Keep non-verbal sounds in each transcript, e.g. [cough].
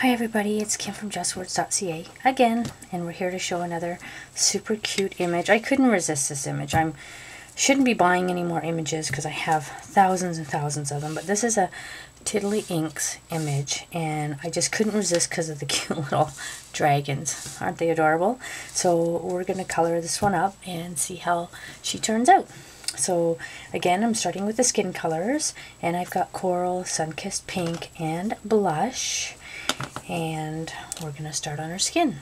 Hi everybody, it's Kim from justwordz.ca again, and we're here to show another super cute image. I couldn't resist this image. I shouldn't be buying any more images because I have thousands and thousands of them, but this is a Tiddly Inks image, and I just couldn't resist because of the [laughs] cute little dragons. Aren't they adorable? So we're going to color this one up and see how she turns out. So again, I'm starting with the skin colors, and I've got Coral, Sunkissed Pink, and Blush and we're going to start on her skin.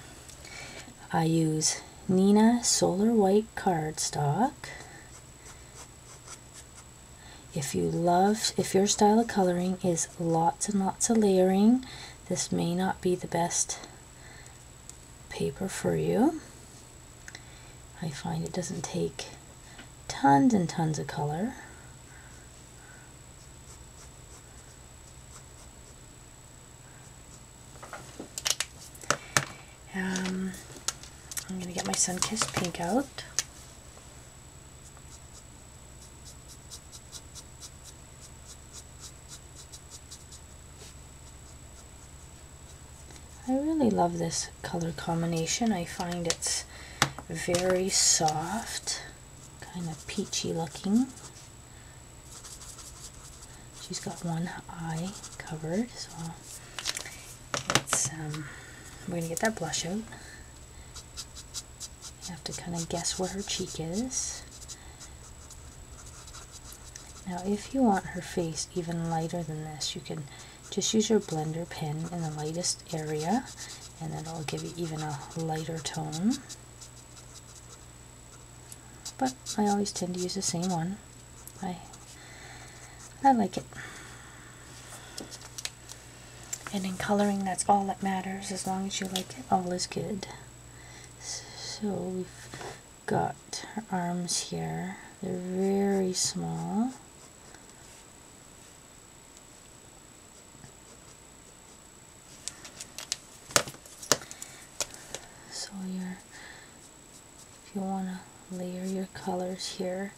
I use Neenah Solar White cardstock. If you love, if your style of coloring is lots and lots of layering, this may not be the best paper for you. I find it doesn't take tons and tons of color. Um, My sun-kissed pink out. I really love this color combination. I find it's very soft, kind of peachy looking. She's got one eye covered, so it's um, we're going to get that blush out. You have to kind of guess where her cheek is. Now if you want her face even lighter than this, you can just use your blender pen in the lightest area and it'll give you even a lighter tone. But I always tend to use the same one. I, I like it. And in coloring, that's all that matters. As long as you like it, all is good. So we've got her arms here. They're very small. So you're, if you want to layer your colors here,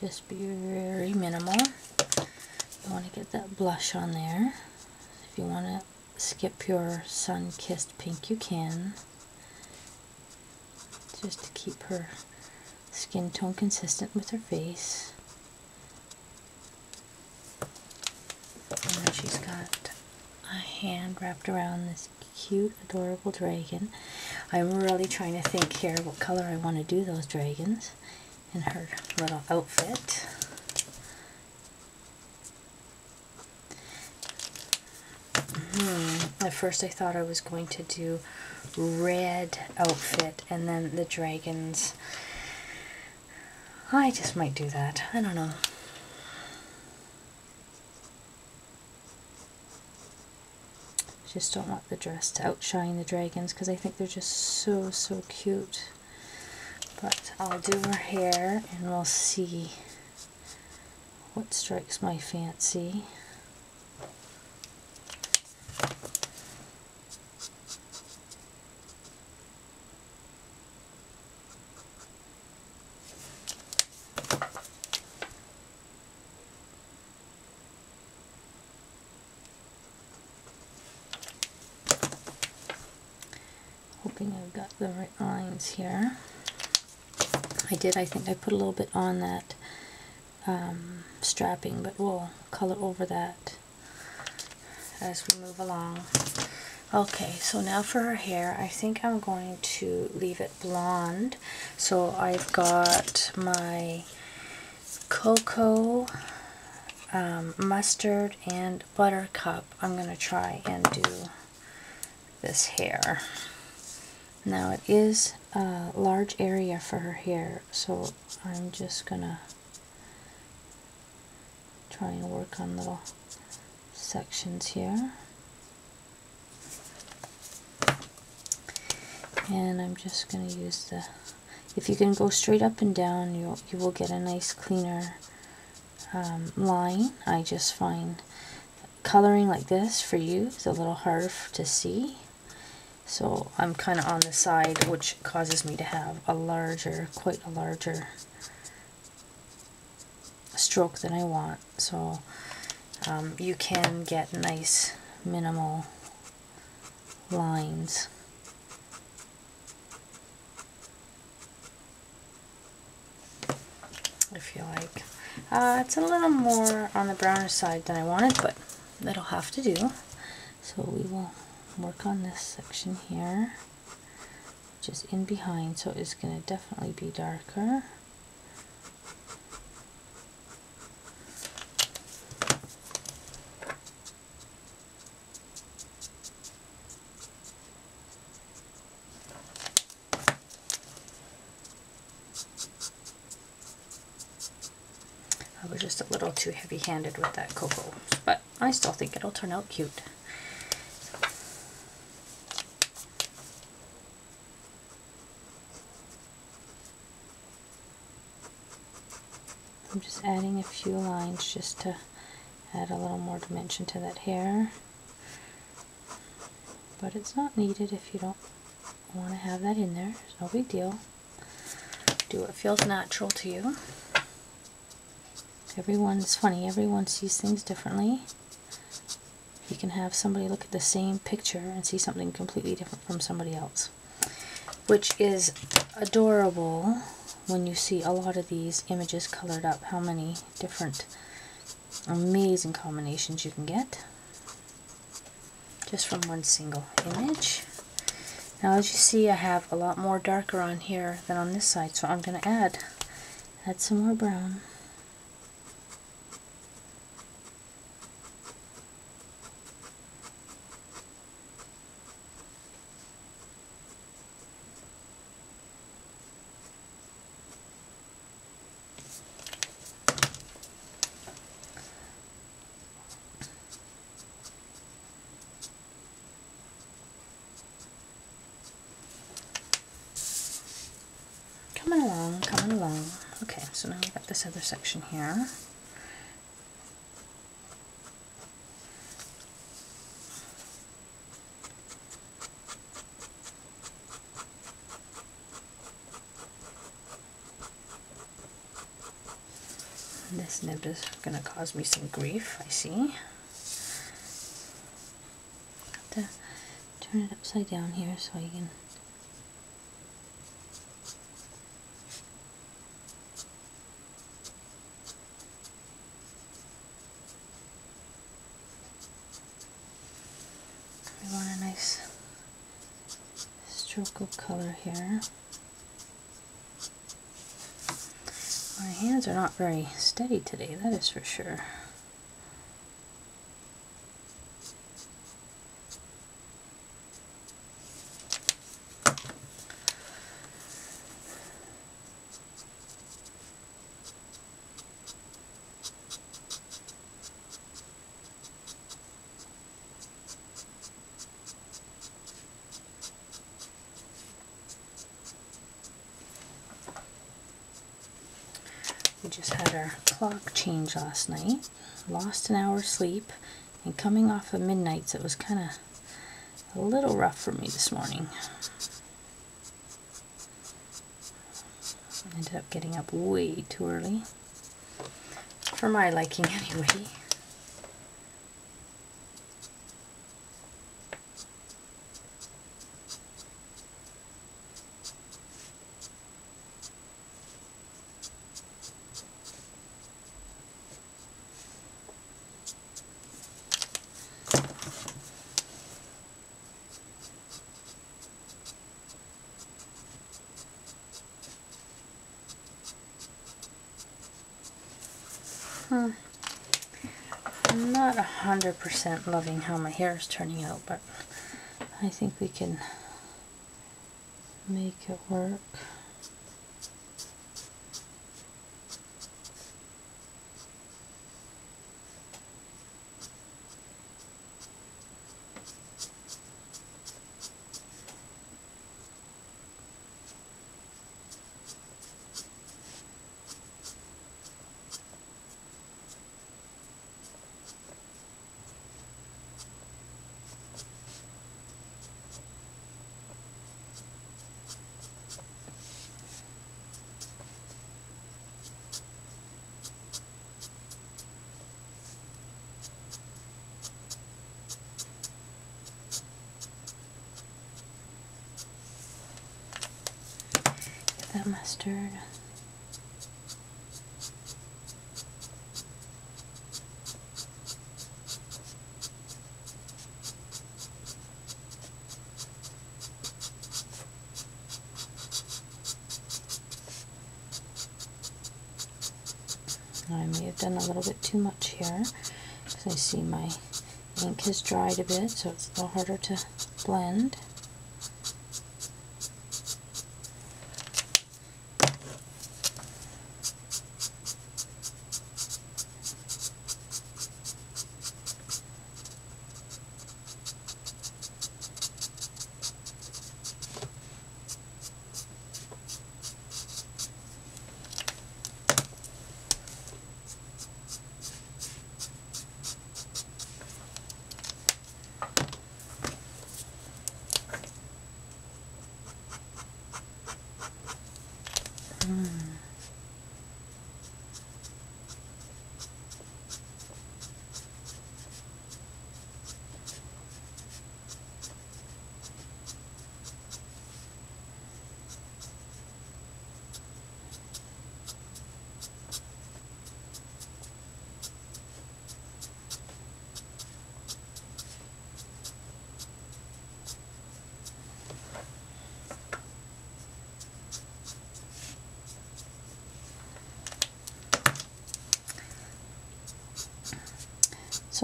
just be very minimal. You want to get that blush on there. If you want to skip your sun-kissed pink, you can. Just to keep her skin tone consistent with her face. And then she's got a hand wrapped around this cute, adorable dragon. I'm really trying to think here what color I want to do those dragons in her little outfit. Hmm. At first I thought I was going to do red outfit and then the dragons. I just might do that. I don't know. Just don't want the dress to outshine the dragons because I think they're just so, so cute. But I'll do her hair and we'll see what strikes my fancy. Hoping I've got the right lines here. I did, I think I put a little bit on that um, strapping, but we'll color over that as we move along. Okay, so now for her hair, I think I'm going to leave it blonde. So I've got my cocoa, um, mustard, and buttercup. I'm going to try and do this hair. Now it is a large area for her hair, so I'm just gonna try and work on little sections here. And I'm just going to use the, if you can go straight up and down, you you will get a nice cleaner um, line. I just find coloring like this for you is a little harder to see. So I'm kind of on the side, which causes me to have a larger, quite a larger stroke than I want. So um, you can get nice minimal lines. If you like. Uh, it's a little more on the browner side than I wanted, but that'll have to do. So we will work on this section here, which is in behind, so it's going to definitely be darker. I was just a little too heavy-handed with that cocoa, but I still think it'll turn out cute. I'm just adding a few lines just to add a little more dimension to that hair. But it's not needed if you don't want to have that in there. It's no big deal. Do what feels natural to you. Everyone's funny, everyone sees things differently. You can have somebody look at the same picture and see something completely different from somebody else. Which is adorable when you see a lot of these images colored up, how many different amazing combinations you can get just from one single image. Now as you see I have a lot more darker on here than on this side so I'm going to add add some more brown. Coming along, coming along. Okay, so now we've got this other section here. This nib is going to cause me some grief, I see. Have to turn it upside down here so you can We want a nice stroke of color here. My hands are not very steady today, that is for sure. We just had our clock change last night, lost an hour's sleep, and coming off of midnight, so it was kind of a little rough for me this morning. Ended up getting up way too early, for my liking [laughs] anyway. Hmm. I'm not a hundred percent loving how my hair is turning out, but I think we can make it work. Mustard. I may have done a little bit too much here because I see my ink has dried a bit so it's a little harder to blend.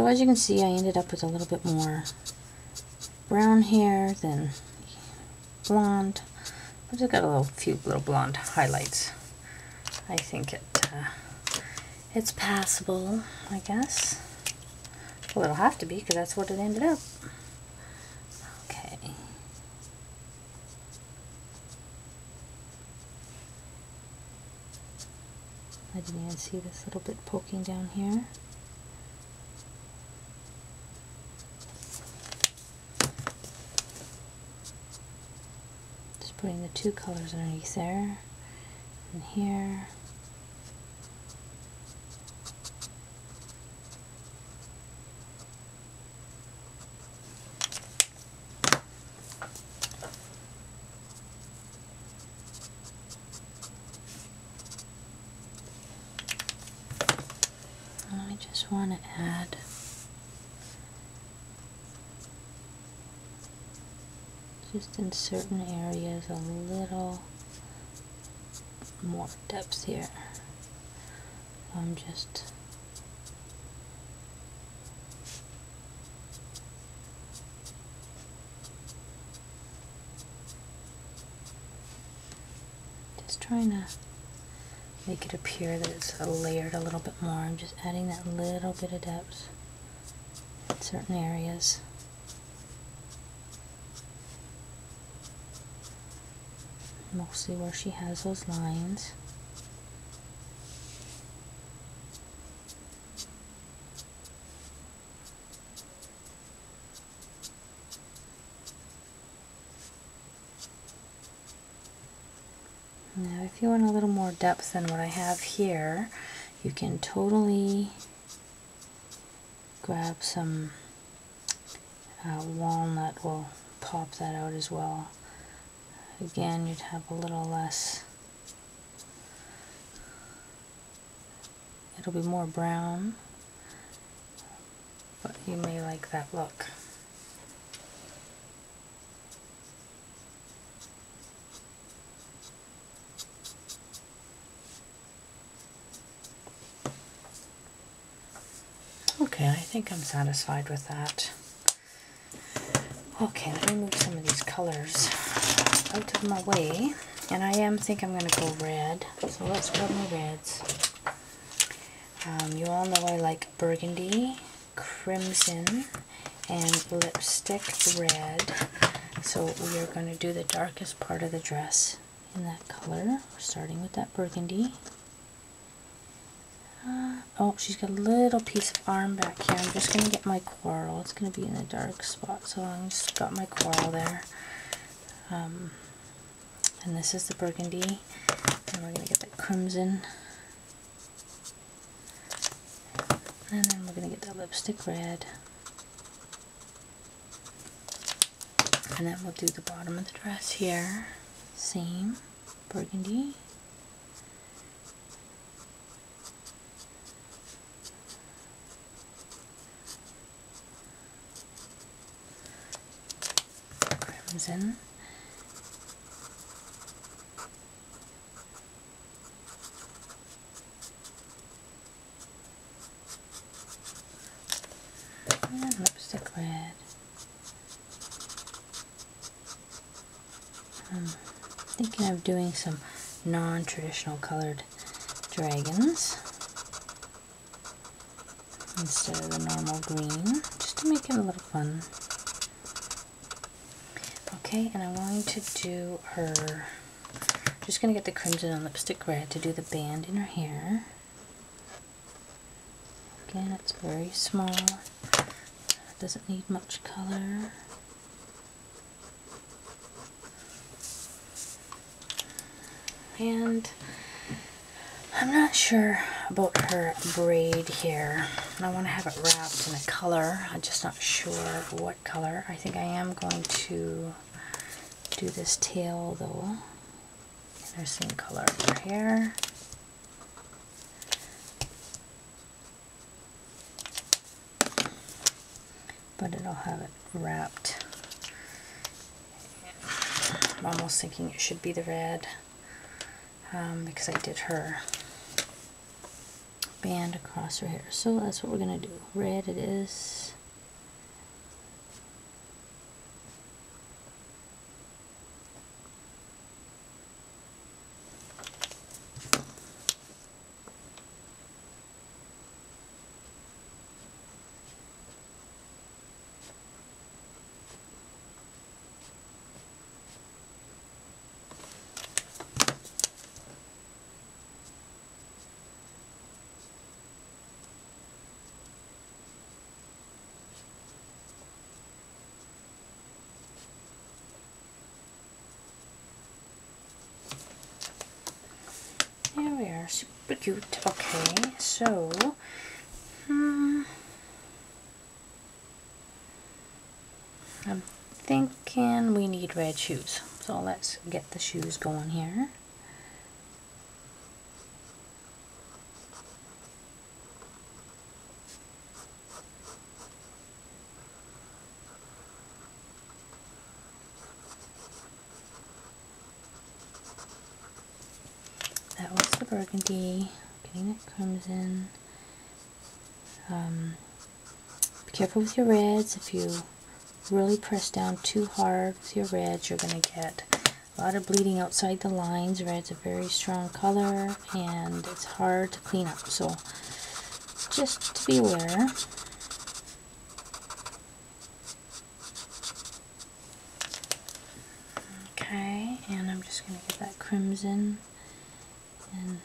So as you can see, I ended up with a little bit more brown hair than blonde. I just got a little few little blonde highlights. I think it uh, it's passable, I guess. Well, it'll have to be because that's what it ended up. Okay. I didn't even see this little bit poking down here. putting the two colors underneath there and here. I just want to add just in certain areas a little more depth here. I'm just just trying to make it appear that it's layered a little bit more. I'm just adding that little bit of depth in certain areas. Mostly where she has those lines. Now if you want a little more depth than what I have here, you can totally grab some uh, walnut will pop that out as well again you'd have a little less it'll be more brown but you may like that look Okay, I think I'm satisfied with that. Okay, let me move some of these colors out of my way. And I am think I'm going to go red. So let's grab my reds. Um, you all know I like burgundy, crimson, and lipstick red. So we are going to do the darkest part of the dress in that color. Starting with that burgundy. Oh, she's got a little piece of arm back here. I'm just going to get my coral. It's going to be in the dark spot, so I just got my coral there. Um, and this is the burgundy. And we're going to get that crimson. And then we're going to get that lipstick red. And then we'll do the bottom of the dress here. Same. burgundy. Crimson. And lipstick red. I'm thinking of doing some non-traditional colored dragons instead of the normal green, just to make it a little fun. Okay, and I'm going to do her, just going to get the crimson and lipstick red to do the band in her hair. Again, it's very small, doesn't need much color. And I'm not sure about her braid here. I want to have it wrapped in a color. I'm just not sure what color. I think I am going to do this tail though in her same color of her hair. But it'll have it wrapped. I'm almost thinking it should be the red um, because I did her band across her hair. So that's what we're going to do. Red it is. There we are, super cute. Okay, so, hmm, I'm thinking we need red shoes. So let's get the shoes going here. That was the burgundy. Getting that crimson. Um, be careful with your reds. If you really press down too hard with your reds, you're going to get a lot of bleeding outside the lines. Red's a very strong color and it's hard to clean up. So just to be aware. Okay, and I'm just going to get that crimson and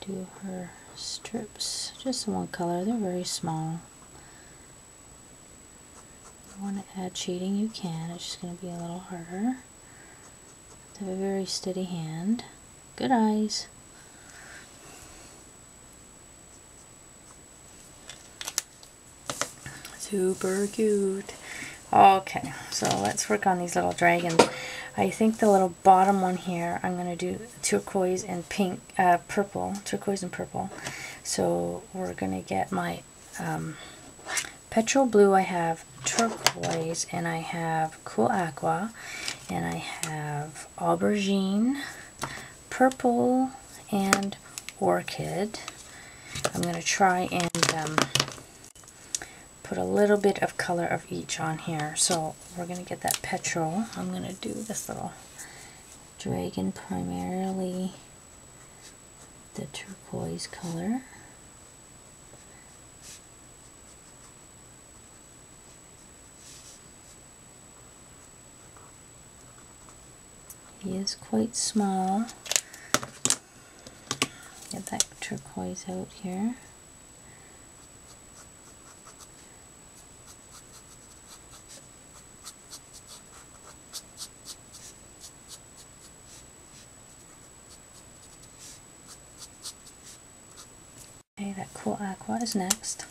do her strips just one color they're very small want to add shading you can. It's just going to be a little harder. Have a very steady hand. Good eyes. Super cute. Okay so let's work on these little dragons. I think the little bottom one here, I'm going to do turquoise and pink, uh, purple, turquoise and purple. So we're going to get my um, petrol blue, I have turquoise, and I have cool aqua, and I have aubergine, purple, and orchid. I'm going to try and um, put a little bit of color of each on here. So we're going to get that petrol. I'm going to do this little dragon primarily the turquoise color. He is quite small. Get that turquoise out here. Okay, that cool aqua is next.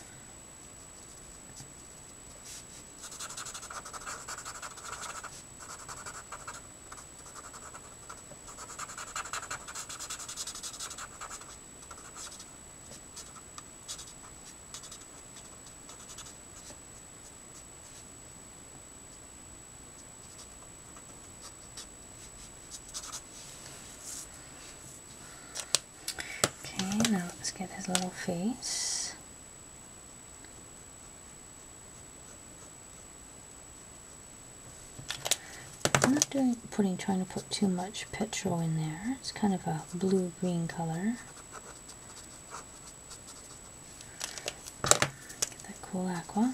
now let's get his little face. I'm not doing putting trying to put too much petrol in there. It's kind of a blue green color. Get that cool aqua.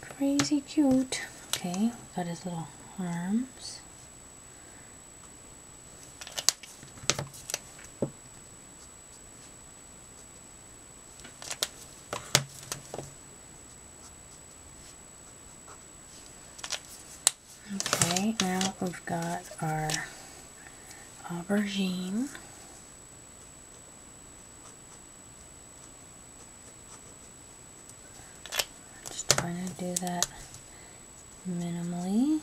Crazy cute. Okay, got his little arms. Okay, now we've got our aubergine. Just trying to do that minimally.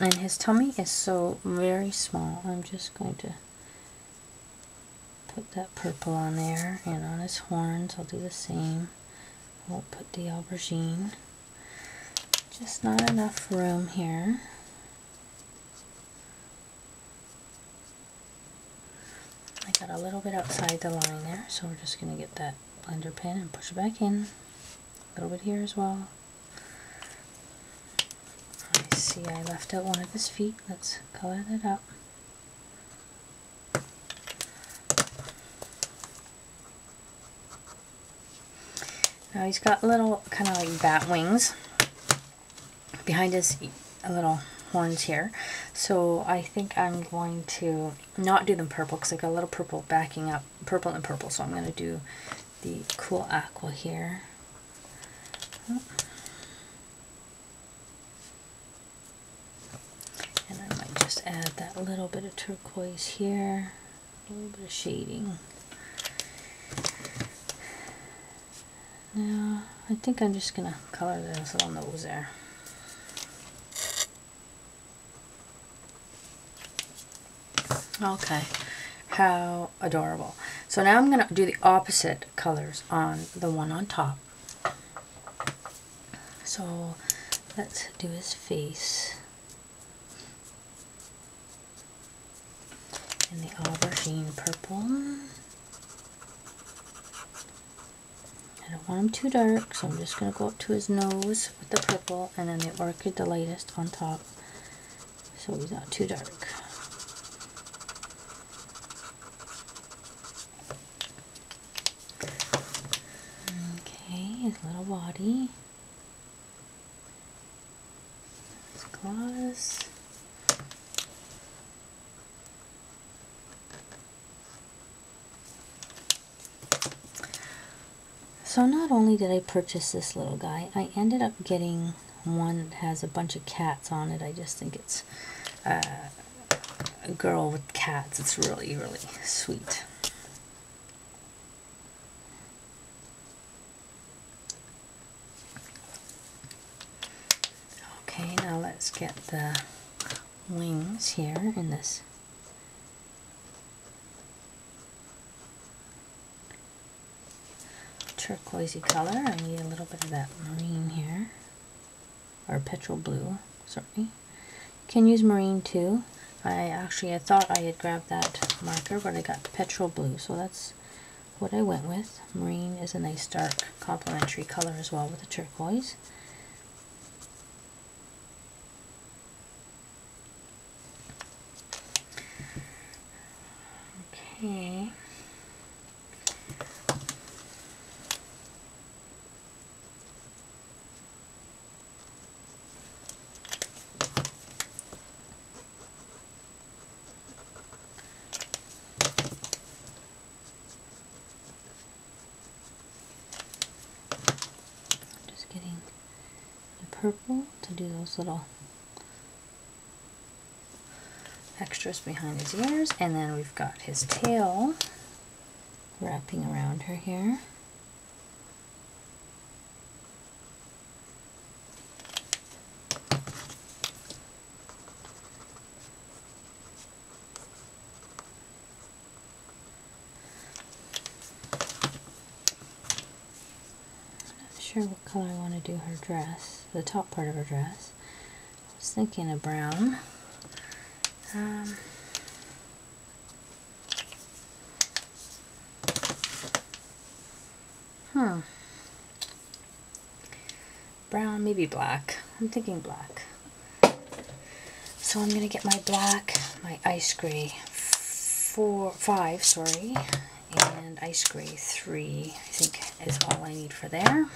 and his tummy is so very small. I'm just going to put that purple on there and on his horns I'll do the same. I won't put the aubergine. Just not enough room here. I got a little bit outside the line there so we're just going to get that blender pen and push it back in. A little bit here as well I see I left out one of his feet. Let's color that up. Now he's got little kind of like bat wings behind his little horns here. So I think I'm going to not do them purple because I got a little purple backing up, purple and purple. So I'm going to do the cool aqua here. And I might just add that little bit of turquoise here, a little bit of shading. Now, I think I'm just going to color this little nose there. Okay, how adorable. So now I'm going to do the opposite colors on the one on top. So let's do his face. in the aubergine purple. I don't want him too dark, so I'm just going to go up to his nose with the purple and then the orchid, the lightest, on top. So he's not too dark. Okay, his little body. His claws. So not only did I purchase this little guy, I ended up getting one that has a bunch of cats on it. I just think it's uh, a girl with cats. It's really, really sweet. Okay, now let's get the wings here in this turquoisey color. I need a little bit of that marine here, or petrol blue, sorry. Can use marine too. I actually, I thought I had grabbed that marker, but I got petrol blue, so that's what I went with. Marine is a nice dark complementary color as well with the turquoise. Okay. purple to do those little extras behind his ears. And then we've got his tail wrapping around her here. sure what color I want to do her dress, the top part of her dress. I was thinking a brown. Um, hmm. Brown, maybe black. I'm thinking black. So I'm going to get my black, my ice gray four, five, sorry, and ice gray three, I think is all I need for there.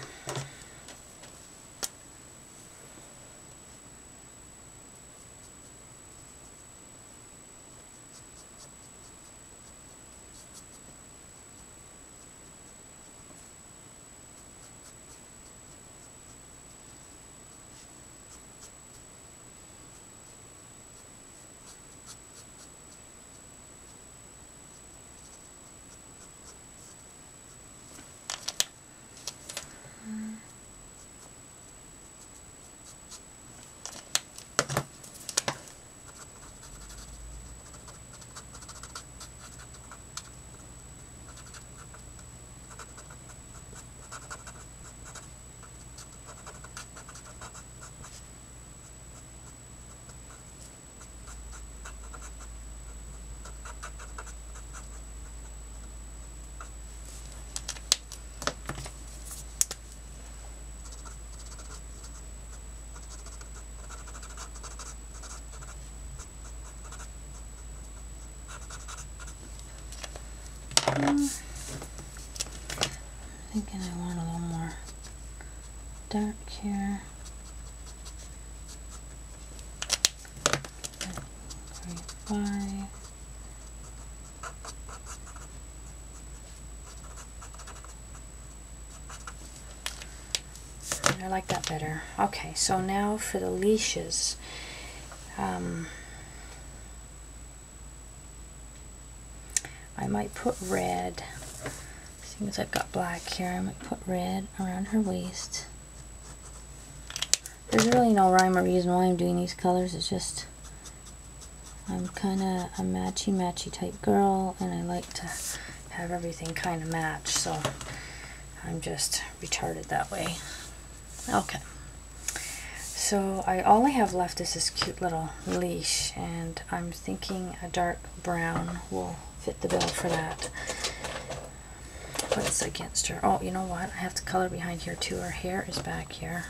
thinking I want a little more dark here. I like that better. Okay, so now for the leashes. Um, I might put red Seeing as I've got black here, I might put red around her waist. There's really no rhyme or reason why I'm doing these colors. It's just I'm kind of a matchy-matchy type girl, and I like to have everything kind of match, so I'm just retarded that way. Okay. So I all I have left is this cute little leash, and I'm thinking a dark brown will fit the bill for that what's against her. Oh, you know what? I have to color behind here too. Her hair is back here.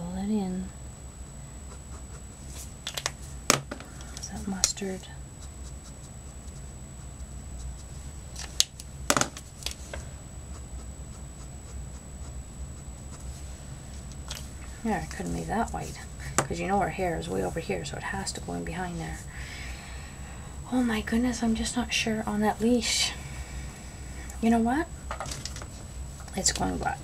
Fill it in. Is that mustard? Yeah, I couldn't leave that white. Because you know her hair is way over here, so it has to go in behind there. Oh my goodness, I'm just not sure on that leash. You know what? It's going black.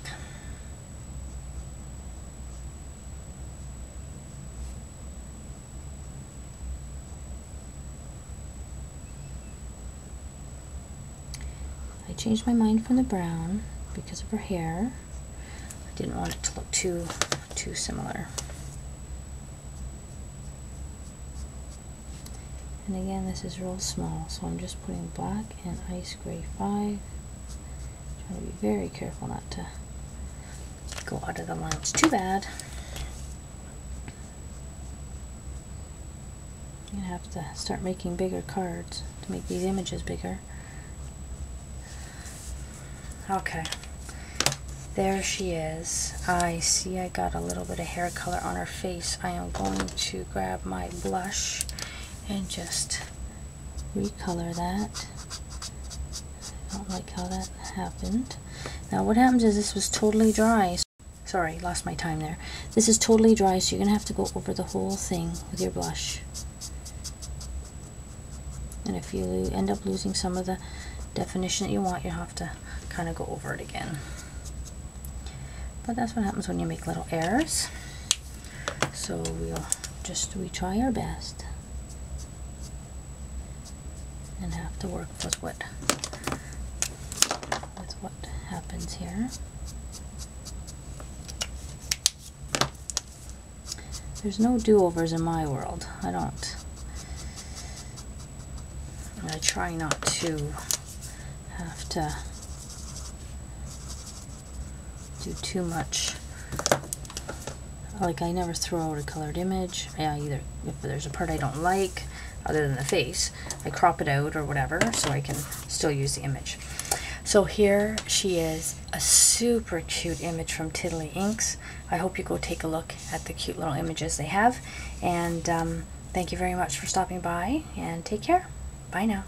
I changed my mind from the brown because of her hair. I didn't want it to look too too similar. and again this is real small so I'm just putting black and ice gray 5 trying to be very careful not to go out of the line it's too bad I'm gonna have to start making bigger cards to make these images bigger okay there she is. I see I got a little bit of hair color on her face. I am going to grab my blush and just recolor that. I don't like how that happened. Now what happens is this was totally dry. Sorry, lost my time there. This is totally dry, so you're going to have to go over the whole thing with your blush. And if you end up losing some of the definition that you want, you have to kind of go over it again. But that's what happens when you make little errors. So we'll just we try our best and have to work with what with what happens here. There's no do-overs in my world. I don't. I try not to have to do too much. Like I never throw out a colored image. I either if there's a part I don't like, other than the face, I crop it out or whatever so I can still use the image. So here she is, a super cute image from Tiddly Inks. I hope you go take a look at the cute little images they have. And um, thank you very much for stopping by and take care. Bye now.